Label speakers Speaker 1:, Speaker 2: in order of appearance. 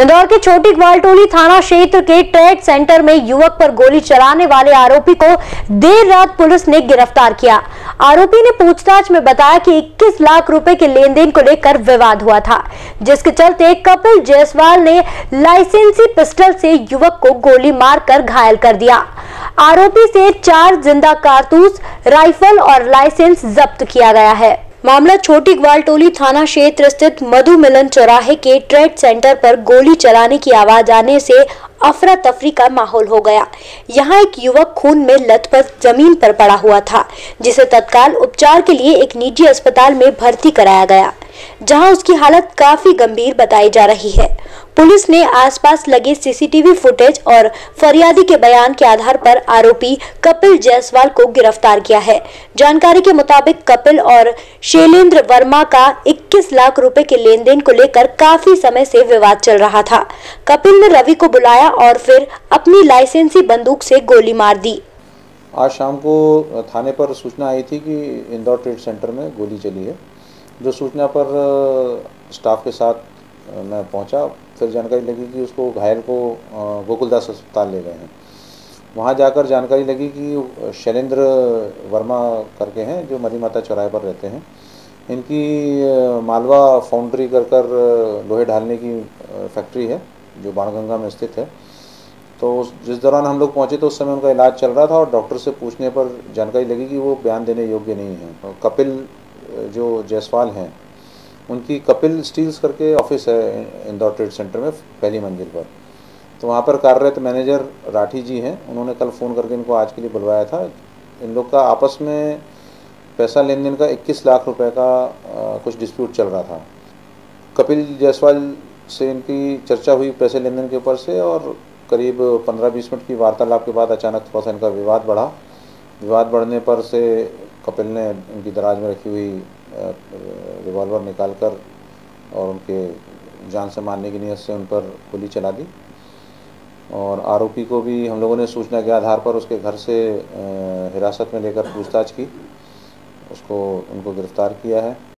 Speaker 1: इंदौर के छोटी ग्वालटोली थाना क्षेत्र के ट्रेड सेंटर में युवक पर गोली चलाने वाले आरोपी को देर रात पुलिस ने गिरफ़्तार किया। आरोपी ने पूछताछ में बताया कि 21 लाख रुपए के लेन देन को लेकर विवाद हुआ था, जिसके चलते कपिल जायसवाल ने लाइसेंसी पिस्टल से युवक को गोली मारकर घायल कर दिया। आरोपी से चार ज़िंदा कारतूस, राइफल और लाइसेंस जब्त किया गया है। मामला छोटी ग्वालटोली थाना क्षेत्र स्थित मधु मिलन चौराहे के ट्रेड सेंटर पर गोली चलाने की आवाज़ आने से अफरा तफरी का माहौल हो गया। यहाँ एक युवक खून में लथपथ ज़मीन पर पड़ा हुआ था, जिसे तत्काल उपचार के लिए एक निजी अस्पताल में भर्ती कराया गया। जहाँ उसकी हालत काफ़ी गंभीर बताई जा रही है। पुलिस ने आसपास लगे सीसीटीवी फुटेज और फरियादी के बयान के आधार पर आरोपी कपिल जायसवाल को गिरफ़्तार किया है। जानकारी के मुताबिक कपिल और शैलेंद्र वर्मा का 21 लाख रुपए के लेन देन को लेकर काफ़ी समय से विवाद चल रहा था। कपिल ने रवि को बुलाया और फिर अपनी लाइसेंसी बंदूक से गोली मार दी।
Speaker 2: आज शाम को थाने पर सूचना आई थी कि इंदौर ट्रेड सेंटर में गोली चली है। जो सूचना पर स्टाफ के साथ मैं पहुँचा, फिर जानकारी लगी कि उसको घायल को गोकुलदास अस्पताल ले गए हैं। वहाँ जाकर जानकारी लगी कि शैलेंद्र वर्मा करके हैं, जो मरी माता चौराहे पर रहते हैं। इनकी मालवा फाउंड्री कर कर लोहे ढालने की फैक्ट्री है, जो बाणगंगा में स्थित है। तो जिस दौरान हम लोग पहुँचे तो उस समय उनका इलाज चल रहा था और डॉक्टर से पूछने पर जानकारी लगी कि वो बयान देने योग्य नहीं है। कपिल जो जायसवाल हैं उनकी कपिल स्टील्स करके ऑफ़िस है इंदौर ट्रेड सेंटर में पहली मंजिल पर। तो वहाँ पर कार्यरत मैनेजर राठी जी हैं उन्होंने कल फ़ोन करके इनको आज के लिए बुलवाया था। इन लोग का आपस में पैसा लेन देन का 21 लाख रुपए का आ, कुछ डिस्प्यूट चल रहा था। कपिल जायसवाल से इनकी चर्चा हुई पैसे लेन देन के ऊपर से और करीब 15-20 मिनट की वार्तालाप के बाद अचानक थोड़ा सा इनका विवाद बढ़ा। विवाद बढ़ने पर से कपिल ने उनकी दराज में रखी हुई रिवॉल्वर निकाल कर और उनके जान से मारने की नीयत से उन पर गोली चला दी। और आरोपी को भी हम लोगों ने सूचना के आधार पर उसके घर से हिरासत में लेकर पूछताछ की। उसको, उनको गिरफ़्तार किया है।